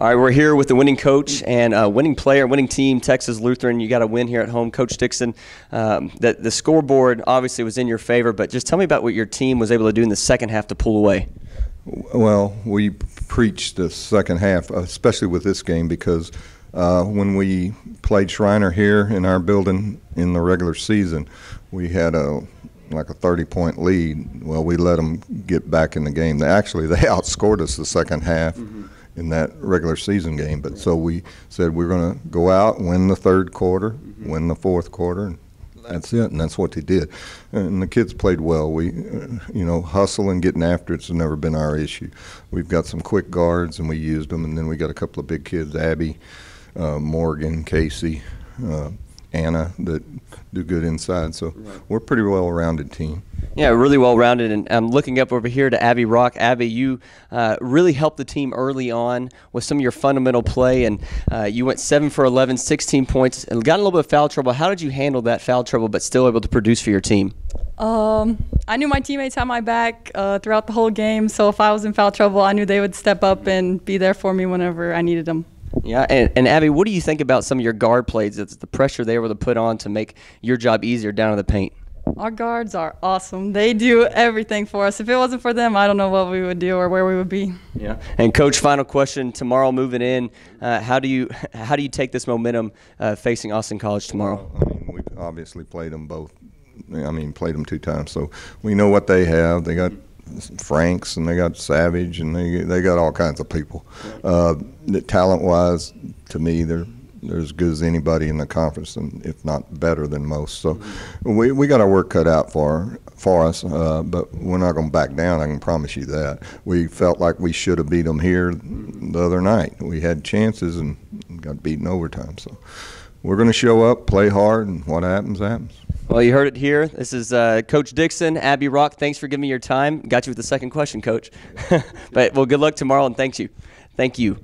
All right, we're here with the winning coach and uh, winning player, winning team, Texas Lutheran. You got a win here at home, Coach Dixon. Um, the, the scoreboard obviously was in your favor, but just tell me about what your team was able to do in the second half to pull away. Well, we preached the second half, especially with this game, because uh, when we played Schreiner here in our building in the regular season, we had a like a 30 point lead. Well, we let them get back in the game. They actually they outscored us the second half. Mm-hmm in that regular season game. But so we said we're going to go out, win the third quarter, mm-hmm. win the fourth quarter, and that's it. And that's what they did. And the kids played well. We, you know, hustle and getting after it's never been our issue. We've got some quick guards, and we used them. And then we got a couple of big kids, Abby, uh, Morgan, Casey. Uh, Anna that do good inside. So right. we're a pretty well rounded team. Yeah, really well rounded. And I'm looking up over here to Abby Hroch. Abby, you uh, really helped the team early on with some of your fundamental play, and uh, you went 7 for 11, 16 points, and got a little bit of foul trouble. How did you handle that foul trouble but still able to produce for your team? Um, I knew my teammates had my back uh, throughout the whole game, so if I was in foul trouble, I knew they would step up and be there for me whenever I needed them. Yeah, and, and Abby, what do you think about some of your guard plays? It's the pressure they were able to put on to make your job easier down in the paint. Our guards are awesome. They do everything for us. If it wasn't for them, I don't know what we would do or where we would be. Yeah. And coach, final question: Tomorrow, moving in, uh, how do you how do you take this momentum uh, facing Austin College tomorrow? Well, I mean, we obviously played them both. I mean, played them two times, so we know what they have. They got Franks and they got Savage and they they got all kinds of people. Uh, talent wise, to me, they're they're as good as anybody in the conference, and if not better than most. So we we got our work cut out for for us, uh, but we're not going to back down. I can promise you that. We felt like we should have beat them here the other night. We had chances and got beaten overtime. So we're going to show up, play hard, and what happens happens. Well, you heard it here. This is uh, Coach Dixon, Abby Hroch. Thanks for giving me your time. Got you with the second question, Coach. but well, good luck tomorrow, and thanks you. Thank you.